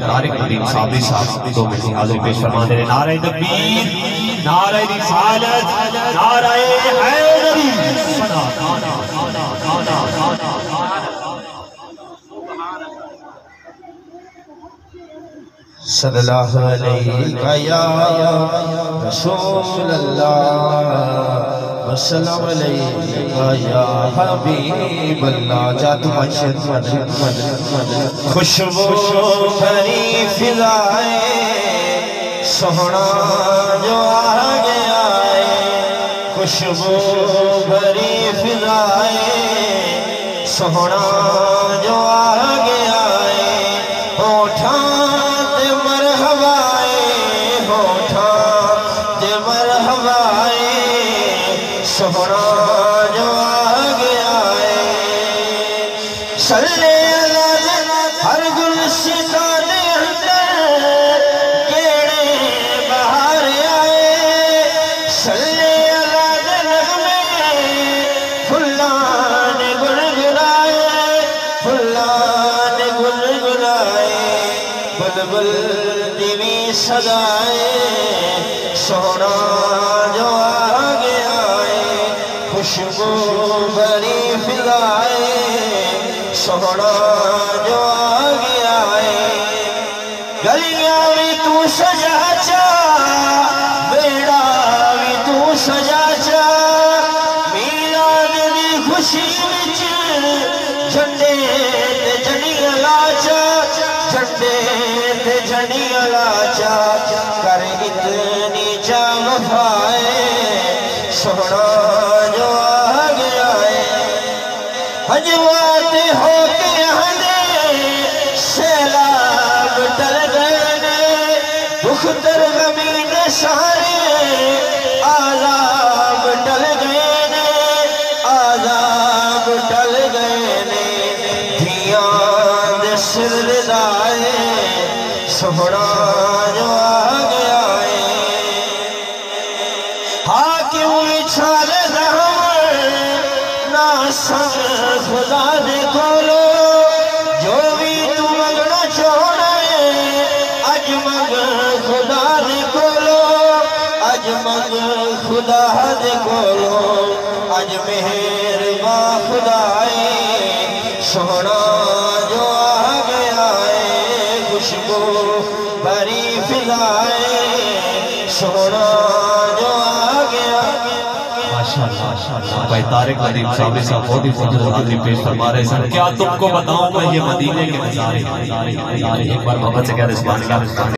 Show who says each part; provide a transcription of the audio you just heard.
Speaker 1: طارق الدین صابری صاحب دو منٹ حاضر پیش فرما دے نعرہ تکبیر نعرہ رسالت، نعرہ
Speaker 2: صلی اللہ علیہ یا رسول اللہ وسلم علیہ یا حبیب اللہ جات مشد مدد مدد خوشبو بھری فضائے سونا جو آگے آئے خوشبو بھری فضائے سونا جو صدائے سونا جو آگے آئے خوشبو بری فضائے سونا تے جھنڈیاں لاچا کر اتنی چا وفائے سونا جو آگے آئے حجوات ہو کے ہنے سیلاب ٹل گئے نے دکھ در غمین سارے آزاب ٹل گئے نے آزاب ٹل گئے نے دھیان دے سر لدائے سہنا جو آگے آئے حاکم چھال دہم نا سنگ خدا دے کولو جو بھی تو مگنا چوڑے اج مگ خدا دے کولو اج مگ خدا دے کولو اج مہر با خدائے۔ سونا سونا جو آگے آئے
Speaker 1: بھائی طارق الدین صاحب صاحب بہت ہی خوبصورت حاضری پیش فرما رہے ہیں۔ کیا تم کو بتاؤں میں یہ مدینے کے نظارے۔ ایک بار محمد سے کہہ رہے ہیں